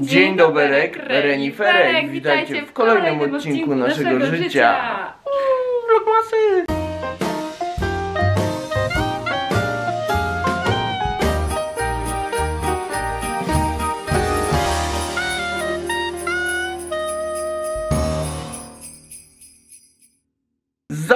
Dzień doberek, reniferek, witajcie w kolejnym odcinku naszego życia. Uuu, Vlogmasy!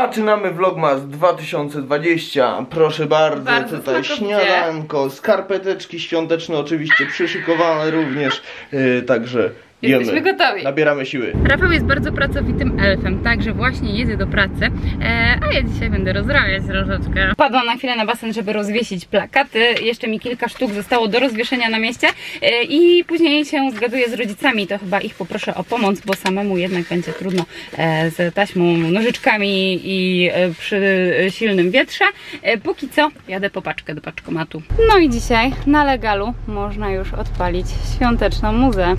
Zaczynamy Vlogmas 2020. Proszę bardzo, Bardzo tutaj śniadanko, skarpeteczki świąteczne oczywiście przyszykowane również, yy, także. Jesteśmy gotowi. Nabieramy siły. Rafał jest bardzo pracowitym elfem, także właśnie jedzie do pracy, e, a ja dzisiaj będę rozrabiać troszeczkę. Padłam na chwilę na basen, żeby rozwiesić plakaty, jeszcze mi kilka sztuk zostało do rozwieszenia na mieście e, i później się zgaduję z rodzicami, to chyba ich poproszę o pomoc, bo samemu jednak będzie trudno e, z taśmą, nożyczkami i e, przy silnym wietrze. E, póki co jadę po paczkę do paczkomatu. No i dzisiaj na legalu można już odpalić świąteczną muzę.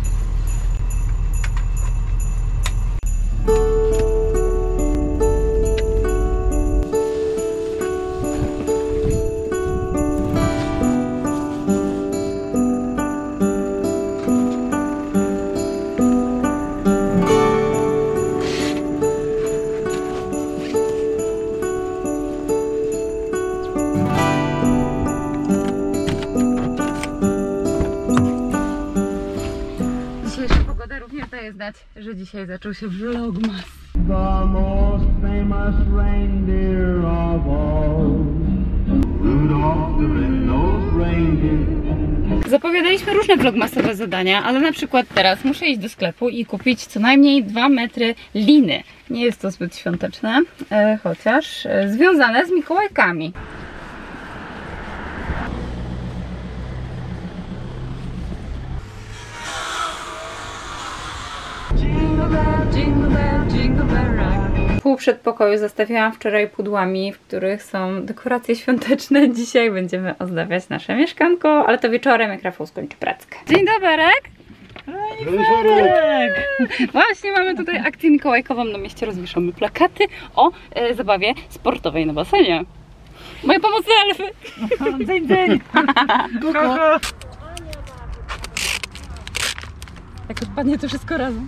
Że dzisiaj zaczął się vlogmas. The most famous reindeer of all. Zapowiadaliśmy różne vlogmasowe zadania, ale na przykład teraz muszę iść do sklepu i kupić co najmniej 2 metry liny. Nie jest to zbyt świąteczne, e, chociaż e, związane z Mikołajkami. Pół przedpokoju zastawiłam wczoraj pudłami, w których są dekoracje świąteczne. Dzisiaj będziemy ozdabiać nasze mieszkanko, ale to wieczorem, jak Rafał skończy prackę. Dzień doberek! Reniferek! Właśnie mamy tutaj akcję mikołajkową. Na mieście rozwieszamy plakaty o e, zabawie sportowej na basenie. Moje pomocne elfy! Dzień, dzień! Jak odpadnie to wszystko razem.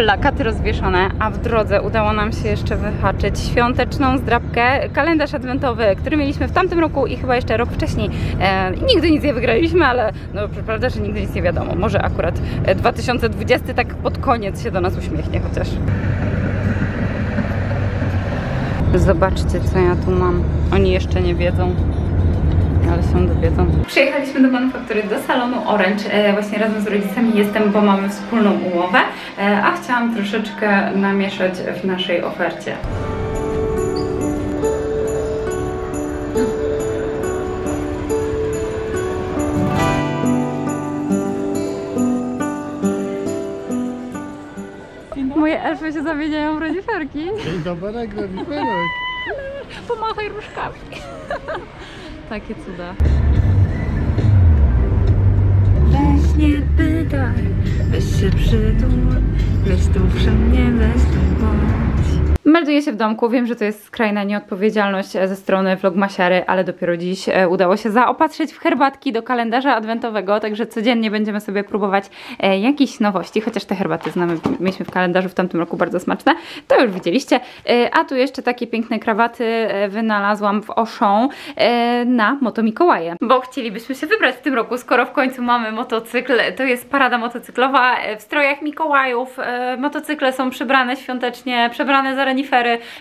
Plakaty rozwieszone, a w drodze udało nam się jeszcze wyhaczyć świąteczną zdrabkę, kalendarz adwentowy, który mieliśmy w tamtym roku i chyba jeszcze rok wcześniej. E, nigdy nic nie wygraliśmy, ale no prawda, że nigdy nic nie wiadomo. Może akurat e, 2020 tak pod koniec się do nas uśmiechnie chociaż. Zobaczcie, co ja tu mam. Oni jeszcze nie wiedzą ale się dowiedzą. Przyjechaliśmy do manufaktury, do salonu Orange. E, właśnie razem z rodzicami jestem, bo mamy wspólną umowę, e, a chciałam troszeczkę namieszać w naszej ofercie. Moje elfy się zamieniają w reniferki. Dzień dobry, reniferek. Pomachaj różkami. Takie cuda. Weź nie pytaj, weź się przytul, weź tu mnie, weź tu bądź. Melduję się w domku. Wiem, że to jest skrajna nieodpowiedzialność e, ze strony vlogmasiary, ale dopiero dziś e, udało się zaopatrzyć w herbatki do kalendarza adwentowego, także codziennie będziemy sobie próbować e, jakichś nowości, chociaż te herbaty znamy, mieliśmy w kalendarzu w tamtym roku bardzo smaczne. To już widzieliście. A tu jeszcze takie piękne krawaty wynalazłam w Auchan na Moto Mikołaje. Bo chcielibyśmy się wybrać w tym roku, skoro w końcu mamy motocykl. To jest parada motocyklowa w strojach Mikołajów. Motocykle są przebrane świątecznie, przebrane za renifery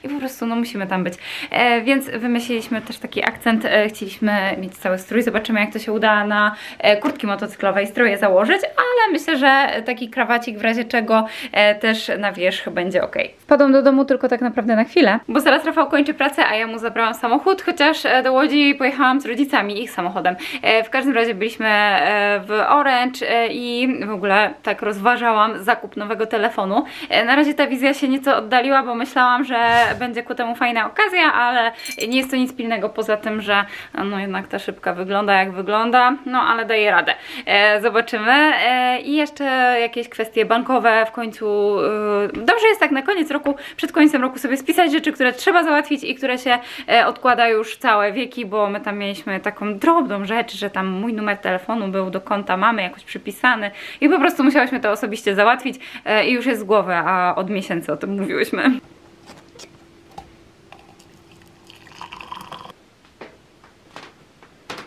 i po prostu no musimy tam być. E, więc wymyśliliśmy też taki akcent, e, chcieliśmy mieć cały strój, zobaczymy jak to się uda na e, kurtki motocyklowe i stroje założyć, ale myślę, że taki krawacik w razie czego e, też na wierzch będzie ok. Wpadłam do domu tylko tak naprawdę na chwilę, bo zaraz Rafał kończy pracę, a ja mu zabrałam samochód, chociaż e, do Łodzi pojechałam z rodzicami, ich samochodem. E, w każdym razie byliśmy e, w Orange e, i w ogóle tak rozważałam zakup nowego telefonu. E, na razie ta wizja się nieco oddaliła, bo myślałam, myślałam, że będzie ku temu fajna okazja, ale nie jest to nic pilnego poza tym, że no jednak ta szybka wygląda jak wygląda, no ale daje radę. E, zobaczymy. E, I jeszcze jakieś kwestie bankowe w końcu. E, dobrze jest tak na koniec roku, przed końcem roku sobie spisać rzeczy, które trzeba załatwić i które się e, odkłada już całe wieki, bo my tam mieliśmy taką drobną rzecz, że tam mój numer telefonu był do konta mamy jakoś przypisany i po prostu musiałyśmy to osobiście załatwić e, i już jest z głowy, a od miesięcy o tym mówiłyśmy.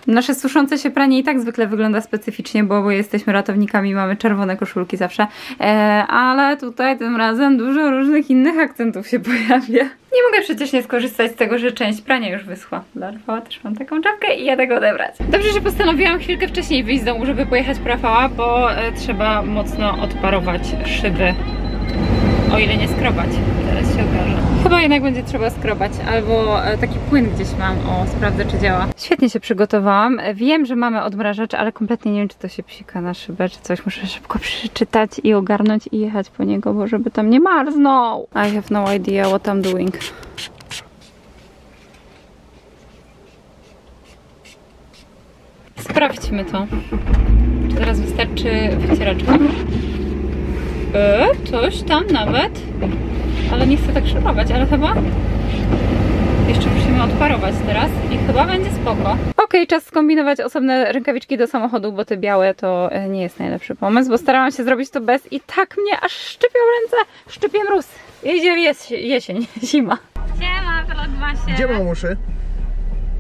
Nasze suszące się pranie i tak zwykle wygląda specyficznie, bo, bo jesteśmy ratownikami, mamy czerwone koszulki zawsze, e, ale tutaj tym razem dużo różnych innych akcentów się pojawia. Nie mogę przecież nie skorzystać z tego, że część prania już wyschła. Dla Rafała też mam taką czapkę i jadę go odebrać. Dobrze, że postanowiłam chwilkę wcześniej wyjść z domu, żeby pojechać po Rafała, bo e, trzeba mocno odparować szyby. O ile nie skrobać, teraz się okaże. Chyba jednak będzie trzeba skrobać, albo e, taki płyn gdzieś mam, o sprawdzę czy działa. Świetnie się przygotowałam. Wiem, że mamy odmrażacz, ale kompletnie nie wiem, czy to się psika na szybę, czy coś. Muszę szybko przeczytać i ogarnąć i jechać po niego, bo żeby tam nie marznął. I have no idea what I'm doing. Sprawdźmy to. Czy teraz wystarczy wycieraczka? E, coś tam nawet. Ale nie chcę tak szorować, ale chyba jeszcze musimy odparować teraz i chyba będzie spoko. Okej, czas skombinować osobne rękawiczki do samochodu, bo te białe to e, nie jest najlepszy pomysł, bo starałam się zrobić to bez i tak mnie aż szczypią ręce, szczypie mróz. Idzie jes jesień, zima. Siema, Vlogmasie. Gdzie mam uszy?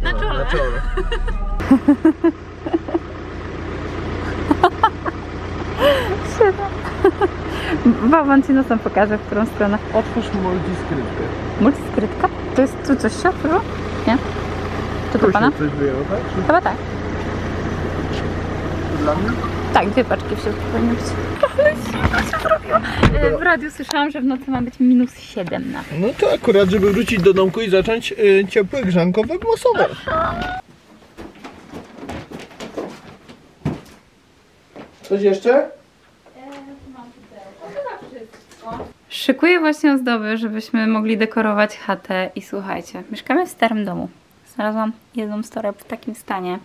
Na czole. Na czole. Bałwan ci nosem pokażę, w którą stronę. Otwórz multiskryptę. Multiskrytka? To jest tu coś się otworzyło? Nie? To Tu pana? coś wyjęło, tak? Czy Chyba tak. dla mnie? Tak, dwie paczki w środku powinny być. Ale się zrobiło. E, W radiu słyszałam, że w nocy ma być minus 7 na. No to akurat, żeby wrócić do domku i zacząć y, ciepłe grzanko weglosowe. Coś jeszcze? Szykuję właśnie ozdoby, żebyśmy mogli dekorować chatę i słuchajcie, mieszkamy w starym domu. Znalazłam jedną z toreb w takim stanie.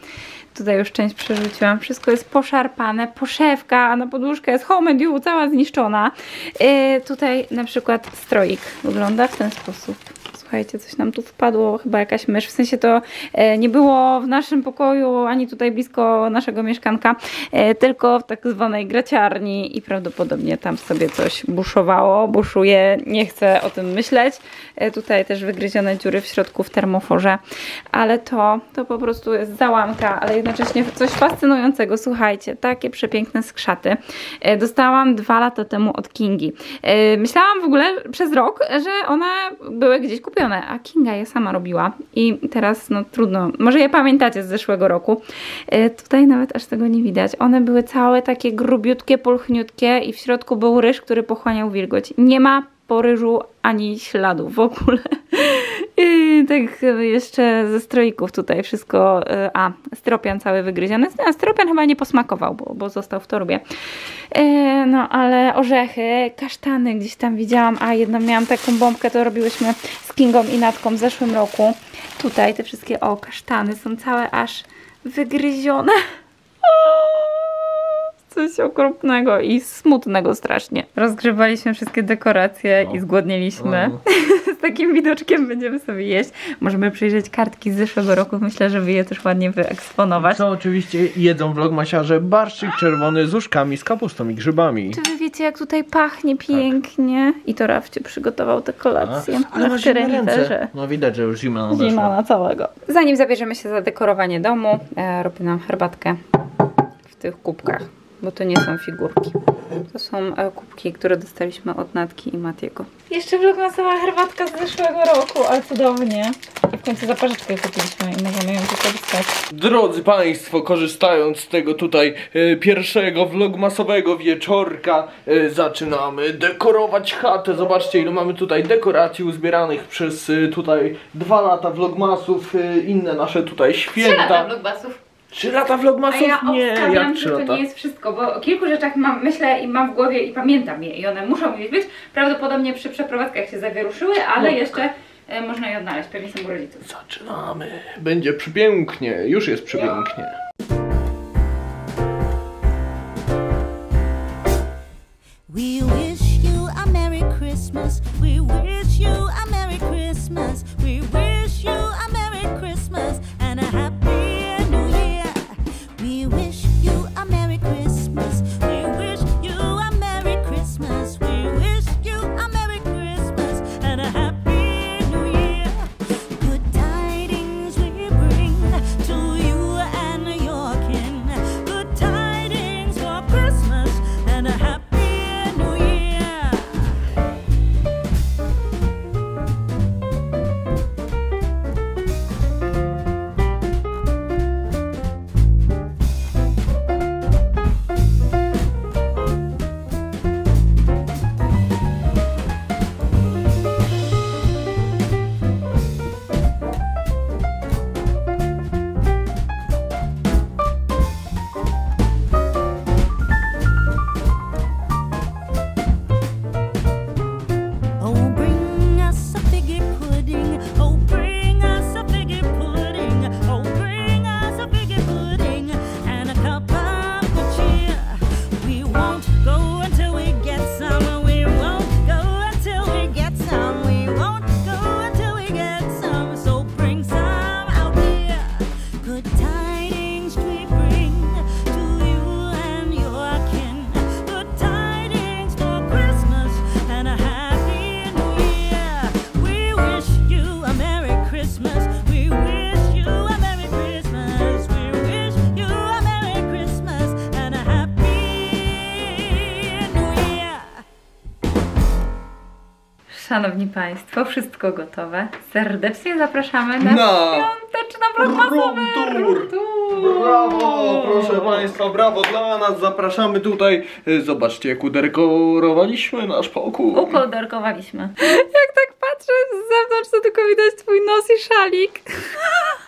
Tutaj już część przerzuciłam. Wszystko jest poszarpane, poszewka, a na podłóżkę jest home cała zniszczona. Yy, tutaj na przykład stroik wygląda w ten sposób. Słuchajcie, coś nam tu wpadło, chyba jakaś mysz. W sensie to e, nie było w naszym pokoju, ani tutaj blisko naszego mieszkanka, e, tylko w tak zwanej graciarni i prawdopodobnie tam sobie coś buszowało, buszuje. Nie chcę o tym myśleć. E, tutaj też wygryzione dziury w środku w termoforze, ale to, to po prostu jest załamka, ale jednocześnie coś fascynującego. Słuchajcie, takie przepiękne skrzaty. Dostałam dwa lata temu od Kingi. Myślałam w ogóle przez rok, że one były gdzieś kupione, a Kinga je sama robiła i teraz no trudno. Może je pamiętacie z zeszłego roku. E, Tutaj nawet aż tego nie widać. One były całe takie grubiutkie, pulchniutkie i w środku był ryż, który pochłaniał wilgoć. Nie ma po ryżu ani śladu w ogóle. I tak jeszcze ze stroików tutaj wszystko, e, a styropian cały wygryziony. A styropian chyba nie posmakował, bo, bo został w torbie. E, No ale orzechy, kasztany gdzieś tam widziałam, a jedną miałam taką bombkę, to robiłyśmy z Kingą i Natką w zeszłym roku. Tutaj te wszystkie, o kasztany są całe aż wygryzione. Coś okropnego i smutnego strasznie. Rozgrzewaliśmy wszystkie dekoracje i zgłodnieliśmy. Z takim widoczkiem będziemy sobie jeść. Możemy przyjrzeć kartki z zeszłego roku. Myślę, żeby je też ładnie wyeksponować. Co oczywiście jedzą vlogmasiarze barszczyk czerwony z uszkami, z kapustą i grzybami. Czy wy wiecie, jak tutaj pachnie pięknie? I to Rafcie przygotował te kolacje. Ale na ręce. No widać, że już zima nadeszła. Zima na całego. Zanim zabierzemy się za dekorowanie domu, e, robię nam herbatkę w tych kubkach, bo to nie są figurki. To są e, kubki, które dostaliśmy od Natki i Matiego. Jeszcze vlogmasowa herbatka z zeszłego roku, ale cudownie. I w końcu zaparzeczkę kupiliśmy i możemy ją wykorzystać. Drodzy Państwo, korzystając z tego tutaj e, pierwszego vlogmasowego wieczorka, e, zaczynamy dekorować chatę. Zobaczcie, ile mamy tutaj dekoracji uzbieranych przez e, tutaj dwa lata vlogmasów, e, inne nasze tutaj święta. vlogbasów. Trzy lata A vlogmasów? ja nie, jak trzy że to lata? nie jest wszystko, bo o kilku rzeczach mam, myślę i mam w głowie i pamiętam je i one muszą gdzieś być. Prawdopodobnie przy przeprowadzkach się zawieruszyły, ale No. jeszcze e, można je odnaleźć, pewnie są u rodziców. Zaczynamy. Będzie przepięknie. Już jest przepięknie. We wish you a Merry Christmas. We wish you a Merry Christmas. We wish you a Merry Christmas Szanowni Państwo, wszystko gotowe. Serdecznie zapraszamy na, Na świąteczny vlogmasowy room tour. Brawo, proszę Państwa, brawo dla nas. Zapraszamy tutaj. Zobaczcie, jak udekorowaliśmy nasz pokój. Ukołderkowaliśmy. Jak tak patrzę z zewnątrz, to tylko widać twój nos i szalik.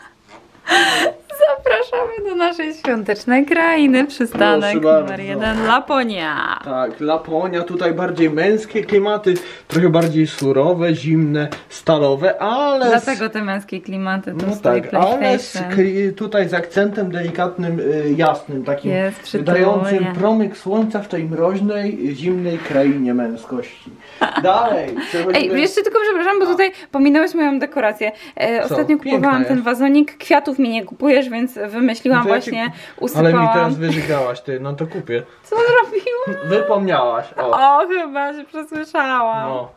Zapraszamy do naszej świątecznej krainy. Przystanek Proszę bardzo. numer jeden Laponia. Tak, Laponia, tutaj bardziej męskie klimaty, trochę bardziej surowe, zimne, stalowe, ale... z- Dlatego te męskie klimaty, tu No stoi tak, ale z, PlayStation. kli- tutaj z akcentem delikatnym, y, jasnym, takim Jest przytulnie. dającym promyk słońca w tej mroźnej, zimnej krainie męskości. Dalej, przechodzimy... Ej, jeszcze tylko przepraszam, bo tutaj pominąłeś moją dekorację. E, Co? ostatnio Piękna kupowałam jest. ten wazonik, kwiatów mi nie kupujesz, więc wymyśliłam No to ja ci- właśnie, Ale usypałam. mi teraz wyżygałaś ty, no to kupię. Co zrobiłam? Wypomniałaś, o. O, chyba się przesłyszałam. No.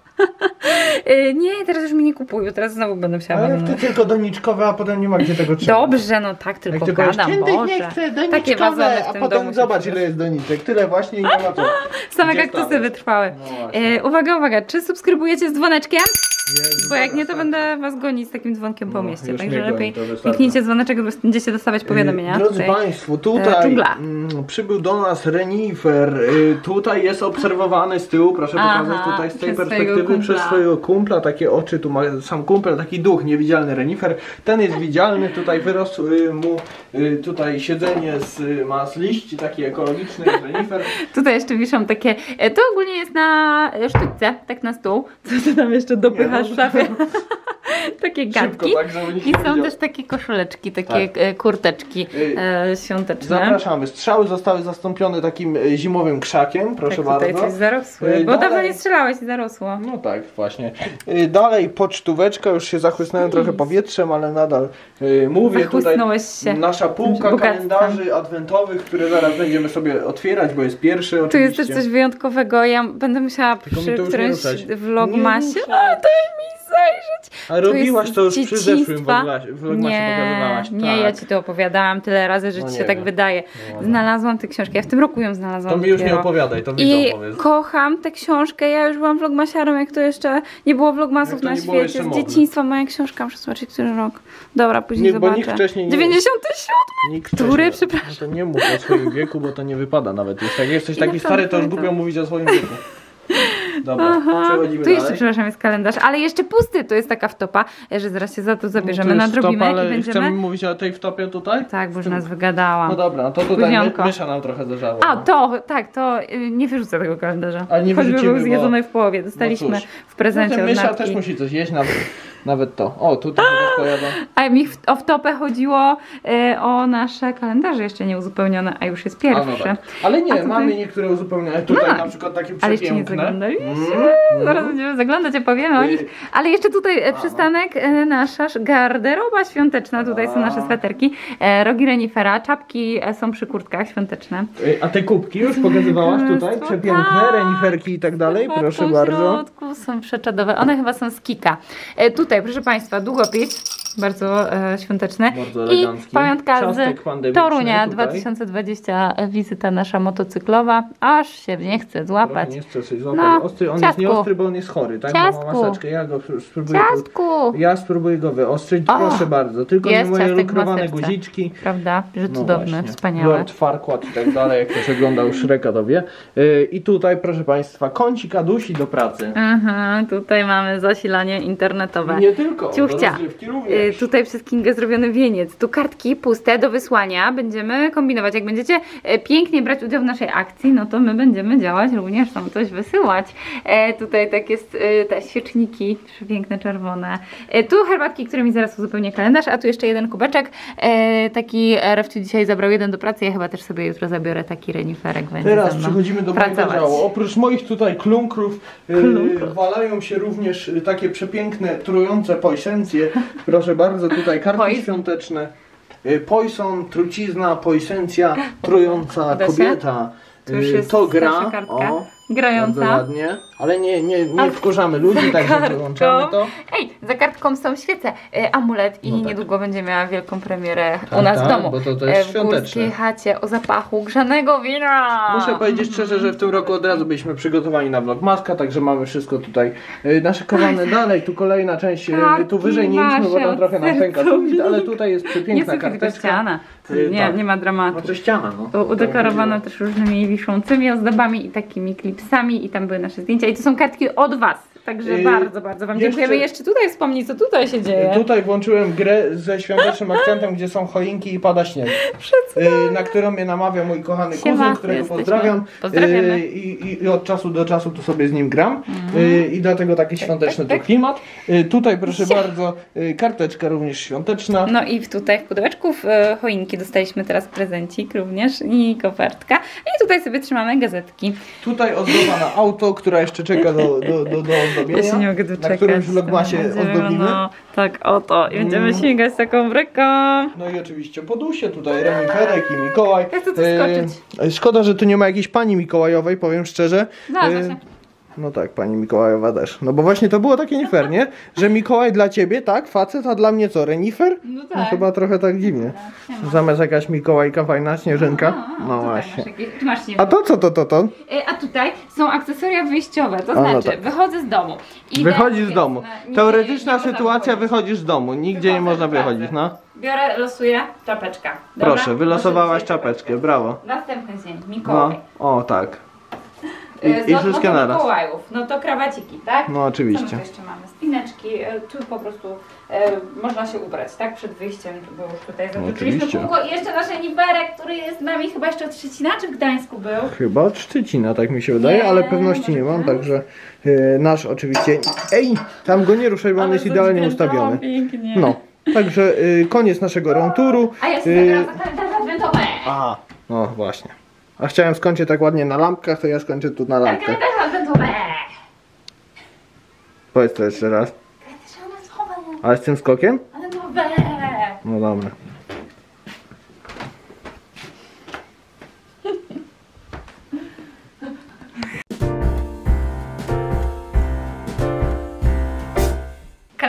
E, nie, teraz już mi nie kupuj, bo teraz znowu będę musiała Ale jak ty tylko doniczkowe, a potem nie ma gdzie tego trzymać. Dobrze, no tak, tylko Jak ty powiesz, gadam, "Kindy, Boże. nie chcę, doniczkowe, Takie wazony w a potem zobacz ile jest doniczek, tyle właśnie i nie ma co. Same kaktusy wytrwałe. No. E, uwaga, uwaga, czy subskrybujecie z dzwoneczkiem? Jezu, Bo jak nie, to starczy. będę was gonić z takim dzwonkiem po No, mieście. Także lepiej kliknijcie dzwoneczek, będziecie dostawać powiadomienia. Drodzy Tutaj. Państwo, tutaj dżungla. mm, przybył do nas renifer. Y, tutaj jest obserwowany z tyłu, proszę Aha, pokazać tutaj z tej perspektywy kumpla. przez swojego kumpla. Takie oczy, tu ma sam kumpel, taki duch, niewidzialny renifer. Ten jest widzialny, tutaj wyrósł y, mu y, tutaj siedzenie z, y, ma z liści, taki ekologiczny renifer. Tutaj jeszcze wiszą takie. e, To ogólnie jest na e, sztućce, tak na stół. Co ty tam jeszcze dopychasz Nie, w no. Takie Szybko, gadki. tak, żeby nikt I są też takie koszuleczki, takie Tak. e, kurteczki Y, e, świąteczne. Zapraszamy. Strzały zostały zastąpione takim y, zimowym krzakiem, proszę tak, tutaj bardzo. coś zarosły. Y, Bo dawno nie strzelałeś i zarosło. No tak, właśnie. Dalej pocztóweczka, już się zachłysnąłem trochę powietrzem, ale nadal mówię tutaj. Się. Nasza półka kalendarzy adwentowych, które zaraz będziemy sobie otwierać, bo jest pierwszy Tu oczywiście. jest też coś wyjątkowego. Ja będę musiała Tylko przy którymś vlogmasie. A, daj mi zajrzeć. A robiłaś to już przy zeszłym vlogmasie, nie, pokazywałaś. Nie, tak. ja ci to opowiadałam tyle razy, że No ci nie się tak wiem. wydaje. No, Znalazłam tę książkę. Ja w tym roku ją znalazłam. To mi już nie dopiero. opowiadaj, to I widzom powiedz. kocham tę książkę. Ja już byłam vlogmasiarą, jak to jeszcze nie było vlogmasów na nie świecie. Z dzieciństwa moja książka. Muszę zobaczyć, który rok. Dobra, później Nie, bo zobaczę. nikt wcześniej nie- 97! Nikt Który? Przepraszam. No to nie mów o swoim wieku, bo to nie wypada nawet już. Jak jesteś taki stary, to już głupio mówić o swoim wieku. Dobra, Aha. przechodzimy Tu jeszcze, dalej. przepraszam, jest kalendarz, ale jeszcze pusty, to jest taka wtopa, że zaraz się za to zabierzemy, jest nadrobimy wtop, ale i będziemy... Chcemy mówić o tej wtopie tutaj? Tak, bo już nas wygadałam. No dobra, no to tutaj my, mysza nam trochę zeżarła. A, no. to, tak, to y, nie wyrzucę tego kalendarza. Ale nie Choćby wyrzucimy, był bo- zjedzony w połowie. Dostaliśmy No w prezencie No, mysza też musi coś jeść, nawet, nawet to. O, tutaj też pojawia. A mi w, o wtopę chodziło y, o nasze kalendarze jeszcze nieuzupełnione, a już jest A, pierwszy. no tak. Ale nie, A tutaj- mamy niektóre uzupełnione. Tutaj Tak. na przykład takie Ale jeszcze nie przepiękne. zaglądaliście. Mm, Zaraz będziemy zaglądać, opowiemy o nich. Ale jeszcze tutaj e, przystanek, e, nasza sz- garderoba świąteczna. Tutaj są nasze sweterki, e, rogi renifera, czapki e, są przy kurtkach świąteczne. A te kubki już pokazywałaś tutaj? Przepiękne, tak. reniferki i tak dalej? Proszę po bardzo. środku są przeczadowe. One chyba są z Kika. E, tutaj, proszę Państwa, długopis. Bardzo e, świąteczny. Bardzo I pamiątka z Torunia tutaj. 2020, e, wizyta nasza motocyklowa. Aż się nie chce złapać. nie stresuj, złapaj. No, ostry, on jest ciastku. ostry, bo on jest chory, tak? Bo ma Ciastku. maseczkę. Ja go spró- spróbuję. Ciastku! Ja spróbuję go wyostrzyć, O, proszę bardzo. Tylko nie jest moje lukrowane guziczki. Prawda? Że No cudowne, właśnie. wspaniałe. Lord Farquaad i tak dalej, jak ktoś oglądał Shreka to wie. Yy, I tutaj, proszę Państwa, kącik Adusi do pracy. Mhm, tutaj mamy zasilanie internetowe. I nie tylko, do Ciuchcia. również. Tutaj przez Kingę zrobiony wieniec. Tu kartki puste do wysłania. Będziemy kombinować. Jak będziecie e, pięknie brać udział w naszej akcji, no to my będziemy działać również tam coś wysyłać. E, tutaj tak jest e, te świeczniki przepiękne, czerwone. E, tu herbatki, którymi zaraz uzupełnię kalendarz, a tu jeszcze jeden kubeczek. E, taki Refciu dzisiaj zabrał jeden do pracy. Ja chyba też sobie jutro zabiorę taki reniferek. Będzie Teraz przechodzimy do mojego pracować. działu. Oprócz moich tutaj klunkrów yy, Klunkrów. walają się również y, takie przepiękne, trujące poisencje. Proszę bardzo, tutaj kartki Poison. świąteczne. Y, Poison, trucizna, poisencja, trująca kobieta. Już Y, to gra. nasza O, bardzo Grająca. ładnie. Ale nie, nie, nie wkurzamy ludzi, także kartką. wyłączamy to. Ej, za kartką są świece, e, amulet i No tak. niedługo będzie miała wielką premierę u Tak, nas tak, w domu. bo to- to jest e, w górskiej chacie o zapachu grzanego wina. Muszę powiedzieć szczerze, że w tym roku od razu byliśmy przygotowani na vlogmaska, także mamy wszystko tutaj y, naszykowane dalej. Tu kolejna część, y, Kartki tu wyżej nie idźmy, bo tam trochę nam pęka sufit, ale tutaj jest Nie przepiękna tylko karteczka. ściana. Nie, tak. nie ma dramatu. No to ściana, no. U- Udekorowano też różnymi wiszącymi ozdobami i takimi klipsami i tam były nasze zdjęcia i to są kartki od Was. Także bardzo, bardzo Wam jeszcze- dziękujemy. Jeszcze tutaj wspomnij, co tutaj się dzieje. Tutaj włączyłem grę ze świątecznym akcentem, gdzie są choinki i pada śnieg. Y, na którą mnie namawia mój kochany Siema, kuzyn, którego jesteśmy. pozdrawiam. Pozdrawiamy. Y, I, I od czasu do czasu tu sobie z nim gram. Y, I dlatego taki świąteczny tak, tu klimat. Y, Tutaj proszę bardzo, karteczka również świąteczna. No i tutaj w pudełeczku w choinki dostaliśmy teraz prezencik również i kopertka. I tutaj sobie trzymamy gazetki. Tutaj ozdoba na auto, która jeszcze czeka do, do, do, do ozdobienia. Ja się nie mogę Na doczekać. którymś vlogmasie Będziemy, ozdobimy. No, tak, oto. I będziemy Mm. sięgać taką bryką. No i oczywiście podusie, tutaj reniferek i Mikołaj. Ja chcę tu E, skoczyć. szkoda, że tu nie ma jakiejś pani Mikołajowej, powiem szczerze. Znalazła E. No tak, pani Mikołajowa też. No bo właśnie to było takie nie fair, nie? Że Mikołaj dla ciebie, tak, facet, a dla mnie co, renifer? No No tak. chyba trochę tak dziwnie. Zamiast jakaś Mikołajka, fajna śnieżynka. No właśnie. A to co to, to, to? E, A tutaj są akcesoria wyjściowe, to no znaczy tak. wychodzę z domu. Idę, Wychodzisz z domu. no, Teoretyczna sytuacja, wychodzisz z domu. Nigdzie nie można wychodzić, no. Biorę, losuję czapeczka. Dobra? Proszę, wylosowałaś czapeczkę, brawo. Następny dzień, Mikołaj. No, o tak. E, I, i no, wszystkie no naraz. Mikołajów, no to krawaciki, tak? No Co my oczywiście. tu jeszcze mamy? Spineczki, e, tu po prostu e, można się ubrać, tak? Przed wyjściem, bo już tutaj zatoczyliśmy oczywiście. kółko. I jeszcze nasz Niberek, który jest z nami chyba jeszcze od Szczecina, czy w Gdańsku był? Chyba od Szczecina, tak mi się wydaje, Nie, ale pewności nie mam, może także y, nasz oczywiście. Ej, tam go nie ruszaj, bo on jest idealnie ustawiony. Pięknie. No, także y, koniec naszego roundturu. A ja Y, sobie teraz kalendarze adwentowe. Aha, no właśnie. A chciałem skończyć tak ładnie na lampkach, to ja skończę tu na Tak, lampkach. kalendarze adwentowe. Powiedz to jeszcze raz. Ale z tym skokiem? No dobra.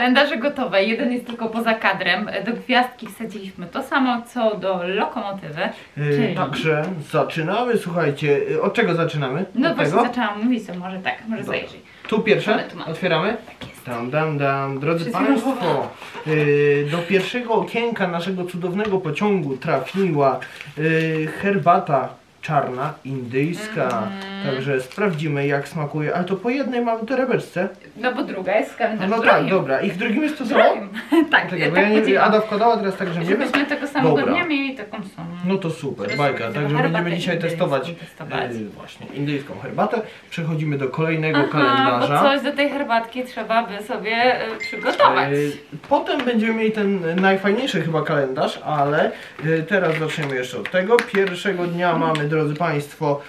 Kalendarze gotowe, jeden jest tylko poza kadrem. Do gwiazdki wsadziliśmy to samo co do lokomotywy. Czyli- Także zaczynamy, słuchajcie. y, Od czego zaczynamy? No od właśnie tego? zaczęłam mówić, to może tak, może zajrzyj. Tu pierwsze? Tu. Otwieramy? Tak jest. Dam, dam, dam. Drodzy Wszystko Państwo, y, do pierwszego okienka naszego cudownego pociągu trafiła y, herbata czarna indyjska. Także sprawdzimy jak smakuje. Ale to po jednej mamy torebeczce. No bo druga jest z No, kalendarz no tak, drugim. dobra. I w drugim jest to samo? Tak, Czekaj, tak bo ja nie wiem. Ada wkładała teraz tak, że nie wiem. Żebyśmy tego samego Dobra. dnia mieli taką samą. No to super, Teraz bajka. będziemy Także herbatę będziemy dzisiaj indyjską testować, testować. yy, właśnie indyjską herbatę. Przechodzimy do kolejnego Aha, bo kalendarza. coś do tej herbatki trzeba by sobie y, przygotować. Yy, Potem będziemy mieli ten najfajniejszy chyba kalendarz, ale teraz zaczniemy jeszcze od tego. Pierwszego dnia mamy, drodzy Państwo,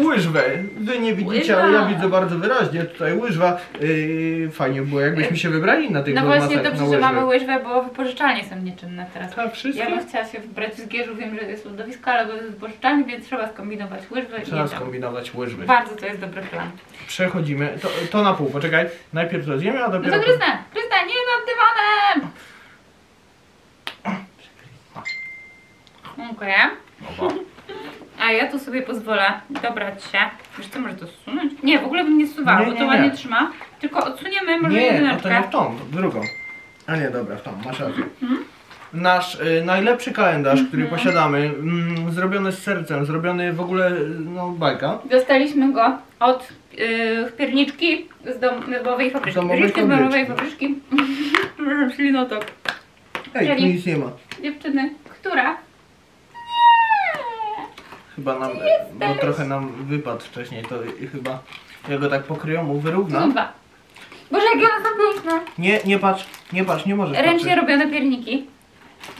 yy, łyżwę. Wy nie widzicie, ale ja Łyżwa. widzę bardzo wyraźnie tutaj łyżwa. Yy, Fajnie było, jakbyśmy się wybrali na tych No właśnie dobrze, że mamy łyżwę, bo wypożyczalnie są nieczynne teraz. Tak, wszystkie? Ja bym chciała się wybrać z Gierzu, wiem, że jest lodowisko, ale bo jest wypożyczalnie, więc trzeba skombinować łyżwę i Trzeba skombinować łyżwy. Bardzo to jest dobry plan. Przechodzimy, to, to na pół, poczekaj. Najpierw to zjemy, a No dopiero... to gryznę, gryznę, nie nad dywanem! Dziękuję. A ja tu sobie pozwolę dobrać się. Wiesz co, może to zsunąć? Nie, w ogóle bym nie zsuwała, Nie, bo nie, to nie. ładnie trzyma. Tylko odsuniemy może Nie, no to jedyneczkę. nie w tą, w drugą. A nie, dobra, w tą, masz rację. Mhm. Nasz y, najlepszy kalendarz, który posiadamy, mm, zrobiony z sercem, zrobiony w ogóle, y, no bajka. Dostaliśmy go od yy, pierniczki z dom, domowej fabryczki. domowej Pierniczki z domowej fabryczki. fabryczki. Przepraszam, ślinotok. Ej, tu Czyli- nic nie ma. Dziewczyny, która? Chyba nam, bo trochę nam wypadł wcześniej, to chyba ja go tak pokryjomu wyrównam. Dwa. Boże, jakie one są piękne. Nie, nie patrz, nie patrz, nie możesz Ręcznie patrzeć. robione pierniki.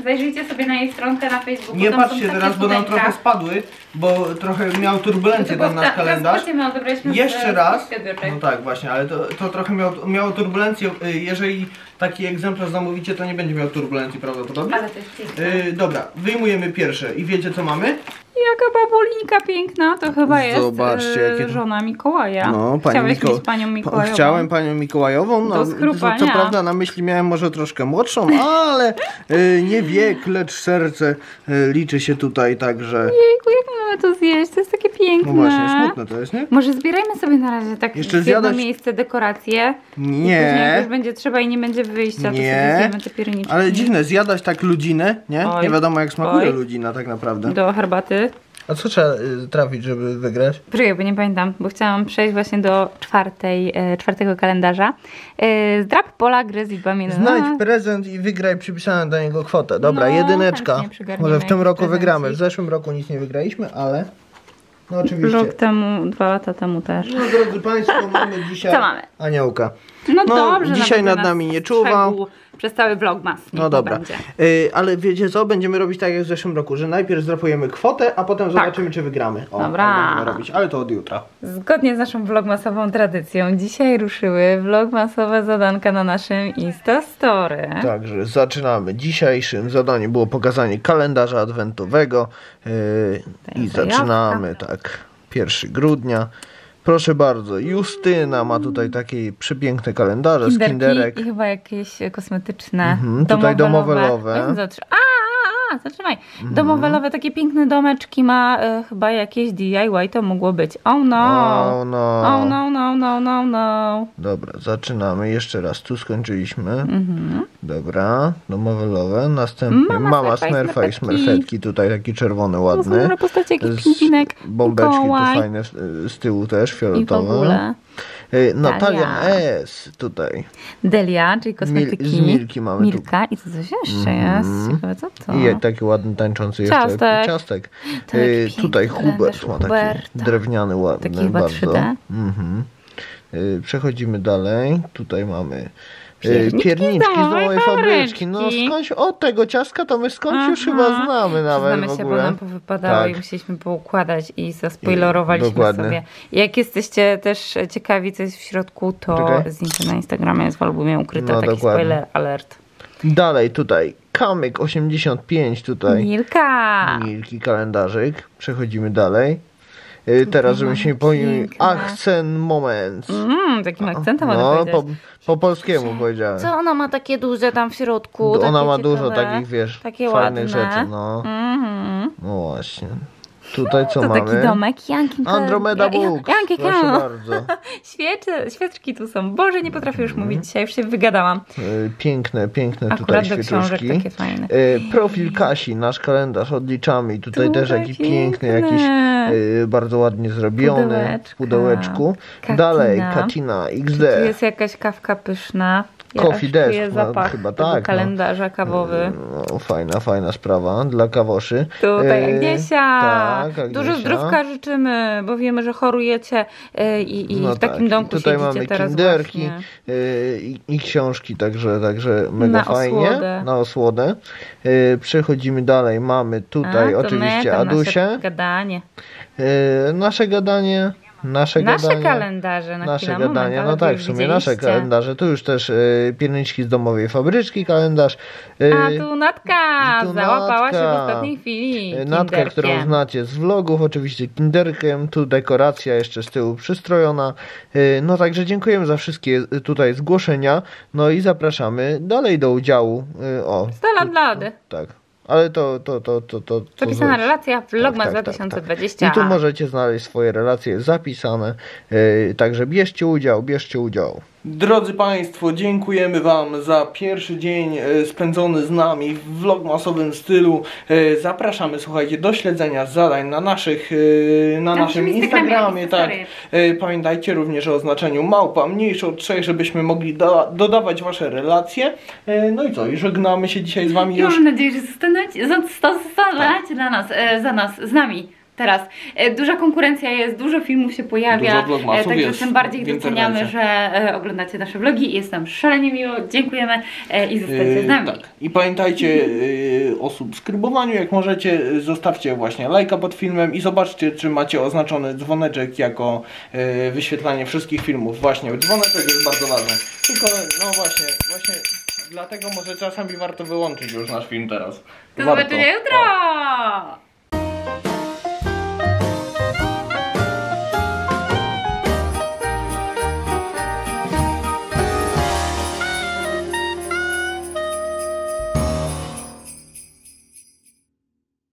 Zajrzyjcie sobie na jej stronkę na Facebooku. Nie tam patrzcie takie teraz, bo nam trochę spadły, bo trochę miał turbulencję ten w nasz ta- kalendarz. odebraliśmy z- Jeszcze raz. No tak, właśnie, ale to, to trochę miało, miało turbulencję. Y, Jeżeli taki egzemplarz zamówicie, to nie będzie miał turbulencji prawdopodobnie. Ale to jest piękne. Y, dobra, wyjmujemy pierwsze i wiecie co mamy? Jaka babulinka piękna, to chyba jest Zobaczcie, e, jakie to- żona Mikołaja. No, pani Chciałeś Miko- mieć panią Mikołajową. Chciałem panią Mikołajową, no, co, schrupania. co prawda na myśli miałem może troszkę młodszą, ale y, nie wiek, lecz serce y, liczy się tutaj, także Jejku, to zjeść? To jest takie piękne. no właśnie, smutne to jest, nie? Może zbierajmy sobie na razie tak Jeszcze w jedno zjadać- miejsce dekoracje. I później jak Nie, już będzie trzeba i nie będzie wyjścia, to sobie Nie. zjemy te pierniczki. ale dziwne, zjadać tak ludzinę, nie? Oj. Nie wiadomo jak smakuje Oj. ludzina tak naprawdę. Do herbaty. A co trzeba y, trafić, żeby wygrać? Poczekaj, bo nie pamiętam, bo chciałam przejść właśnie do czwartej, e, czwartego kalendarza. E, zdrab pola, gryz i pamięć. Znajdź prezent i wygraj przypisaną do niego kwotę. Dobra, No, jedyneczka. Może w tym roku wygramy. W zeszłym roku nic nie wygraliśmy, ale no oczywiście. Rok temu, dwa lata temu też. No drodzy Państwo, mamy dzisiaj Co mamy? aniołka. No, No, dobrze. dzisiaj będzie nad nami nie czuwał. Przez cały vlogmas. No to dobra. Będzie. Y, ale wiecie co? Będziemy robić tak jak w zeszłym roku, że najpierw zdrapujemy kwotę, a potem zobaczymy czy wygramy. O, Tak. Dobra. tak robić, ale to od jutra. Zgodnie z naszą vlogmasową tradycją, dzisiaj ruszyły vlogmasowe zadanka na naszym Instastory. Także zaczynamy. Dzisiejszym zadaniem było pokazanie kalendarza adwentowego yy, i zajawka. zaczynamy tak 1 grudnia. Proszę bardzo, Justyna ma tutaj takie przepiękne kalendarze z Kinderki kinderek. i chyba jakieś kosmetyczne. Mhm, tutaj domowe lowe. Zatrzy- A, a, zatrzymaj. Domowe lowe, takie piękne domeczki ma e, chyba jakieś DIY to mogło być. Oh no. O no. Oh no, no, no, no, no. Dobra, zaczynamy. Jeszcze raz, tu skończyliśmy. Mhm. Dobra, domowe lowe. Następnie Mama mama, smerfa i smerfetki. Tutaj taki czerwony, ładny. różne postacie, jakiś pingwinek, Bombeczki tu fajne z, z tyłu też, i w fioletowe. ogóle. Y, Natalia Talia. S. tutaj. Delia, czyli kosmetyki. z Milki mamy tu. Milka i co coś jeszcze jest? Ciekawe, co to? I taki ładny tańczący jeszcze Ciastek. Y, piękny tutaj Hubert ma taki Huberta. drewniany, ładny Taki bardzo. 3D. Mhm. Y, Przechodzimy dalej. Tutaj mamy Pierniczki z pierniczki z domowej domowej fabryczki. No skądś od tego ciastka to my skądś już Aha. chyba znamy nawet Znamy w się, bo ogóle. nam powypadało Tak. i musieliśmy poukładać i zaspoilerowaliśmy I- dokładnie. sobie. Jak jesteście też ciekawi, co jest w środku, to Czekaj. zdjęcie na Instagramie jest w albumie ukryte, No, taki dokładnie. spoiler alert. Dalej tutaj Kamyk 85 tutaj. Milka! Milki kalendarzyk. Przechodzimy dalej. Y, Teraz, piękne. Ach, ten moment. Mm, takim akcentem ładnie No, po, po polskiemu powiedziałem. Co ona ma takie duże tam w środku? Ona ma dużo ciekawe, takich, wiesz, fajnych ładne. rzeczy, no. Mhm. No właśnie. Tutaj co To mamy? taki domek. Jankin Andromeda Books. Proszę Kano. bardzo. Świecze, świeczki tu są. Boże, nie potrafię już mówić dzisiaj, już się wygadałam. Y, Piękne, piękne Akurat tutaj świeczuszki. takie fajne. Y, Profil Kasi, nasz kalendarz odliczamy i tutaj też Tutaj jaki piękny, piękne. jakiś y, bardzo ładnie zrobiony Pudełeczka. w pudełeczku. Katina. Dalej, Katina Tu XD. jest jakaś kawka pyszna. Coffee desk, no, zapach chyba tego tak, no. kalendarza kawowy. No, fajna, fajna sprawa dla kawoszy. Tutaj Y, Agniesia. Tak, Dużo Agniesia. zdrówka życzymy, bo wiemy, że chorujecie y, i, i No w takim tak. domku Tutaj siedzicie mamy teraz kinderki właśnie. y, i, i książki, także, także mega Na fajnie. osłodę. Na osłodę. Przechodzimy dalej. Mamy tutaj A, oczywiście Adusię. Nasze gadanie. Nasze gadanie. Nasze, Nasze gadanie. kalendarze na Nasze gadanie, moment, no tak, w sumie nasze kalendarze. Tu już też y, pierniczki z domowej fabryczki kalendarz. Y, A tu Natka tu załapała się w Natka. ostatniej chwili. y, Natka, którą znacie z vlogów, oczywiście kinderkiem, tu dekoracja jeszcze z tyłu przystrojona. Y, No także dziękujemy za wszystkie y, tutaj zgłoszenia, no i zapraszamy dalej do udziału. Y, O, 100 lat dla Ady. tak. Ale to, to, to, to, to, to Zapisana relacja Vlogmas tak, tak, tak. 2020. I tu możecie znaleźć swoje relacje zapisane. Yy, także bierzcie udział, bierzcie udział. Drodzy Państwo, dziękujemy Wam za pierwszy dzień e, spędzony z nami w vlogmasowym stylu. E, Zapraszamy, słuchajcie, do śledzenia zadań na naszych, e, na, Na naszym Instagramie. Tak. E, Pamiętajcie również o oznaczeniu małpa mniejsze od trzech, żebyśmy mogli do, dodawać Wasze relacje. E, No i co, i żegnamy się dzisiaj z Wami I już. mam nadzieję, że zostaniecie, zostaniecie dla nas, e, za nas, z nami. Teraz e, duża konkurencja jest, dużo filmów się pojawia, Dużo vlogmasów także jest tym bardziej doceniamy, że e, oglądacie nasze vlogi i jest nam szalenie miło, dziękujemy e, i zostańcie z Yy, nami. tak. I pamiętajcie yy, o subskrybowaniu, jak możecie, zostawcie właśnie lajka pod filmem i zobaczcie, czy macie oznaczony dzwoneczek jako yy, wyświetlanie wszystkich filmów. Właśnie, dzwoneczek jest bardzo ważny. Tylko, no właśnie, właśnie dlatego może czasami warto wyłączyć już nasz film teraz. Do Warto. zobaczenia jutro!